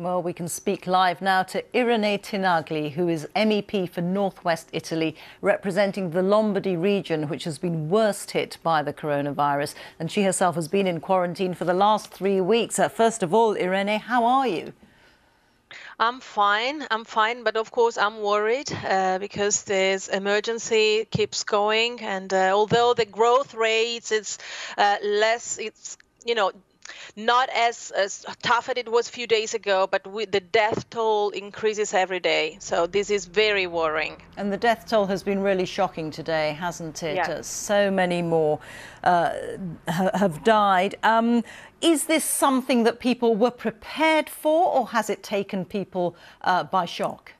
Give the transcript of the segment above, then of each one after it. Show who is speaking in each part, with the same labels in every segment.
Speaker 1: Well, we can speak live now to Irene Tinagli, who is MEP for Northwest Italy, representing the Lombardy region, which has been worst hit by the coronavirus. And she herself has been in quarantine for the last three weeks. Uh, first of all, Irene, how are you?
Speaker 2: I'm fine. I'm fine, but of course I'm worried uh, because this emergency keeps going, and uh, although the growth rates is uh, less, it's you know not as, as tough as it was a few days ago, but the death toll increases every day. So this is very worrying.
Speaker 1: And the death toll has been really shocking today, hasn't it? Yeah. Uh, so many more uh, have died. Um, is this something that people were prepared for, or has it taken people uh, by shock?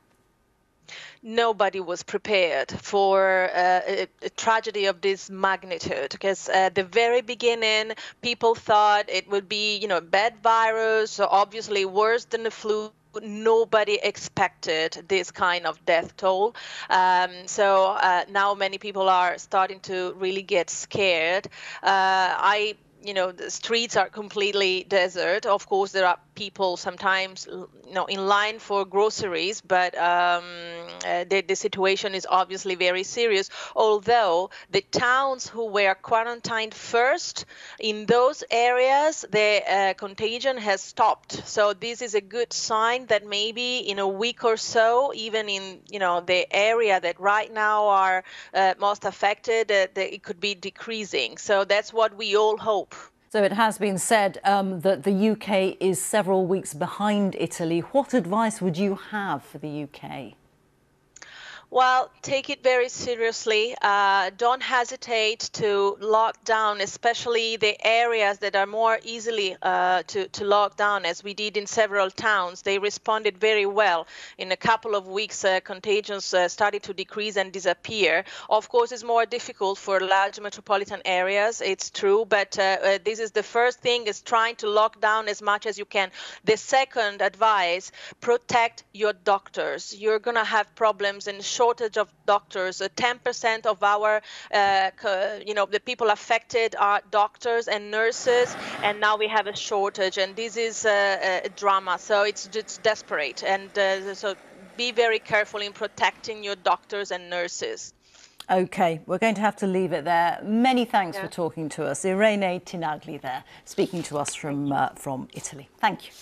Speaker 2: Nobody was prepared for uh, a, a, tragedy of this magnitude because at the very beginning people thought it would be you know a bad virus so obviously worse than the flu nobody expected this kind of death toll. Um, so uh, now many people are starting to really get scared. Uh, I you know the streets are completely desert of course there are people sometimes you know in line for groceries but um, uh, the, the situation is obviously very serious although the towns who were quarantined first in those areas the uh, contagion has stopped so this is a good sign that maybe in a week or so even in you know the area that right now are uh, most affected uh, it could be decreasing so that's what we all hope
Speaker 1: so it has been said um, that the UK is several weeks behind Italy. What advice would you have for the UK?
Speaker 2: Well, take it very seriously. Uh, don't hesitate to lock down, especially the areas that are more easily uh, to, to lock down, as we did in several towns. They responded very well. In a couple of weeks, uh, contagions uh, started to decrease and disappear. Of course, it's more difficult for large metropolitan areas, it's true, but uh, uh, this is the first thing is trying to lock down as much as you can. The second advice, protect your doctors. You're going to have problems in shortage of doctors. 10% of our, uh, you know, the people affected are doctors and nurses, and now we have a shortage, and this is a, a drama. So it's just desperate, and uh, so be very careful in protecting your doctors and nurses.
Speaker 1: Okay, we're going to have to leave it there. Many thanks yeah. for talking to us. Irene Tinagli there, speaking to us from, uh, from Italy. Thank you.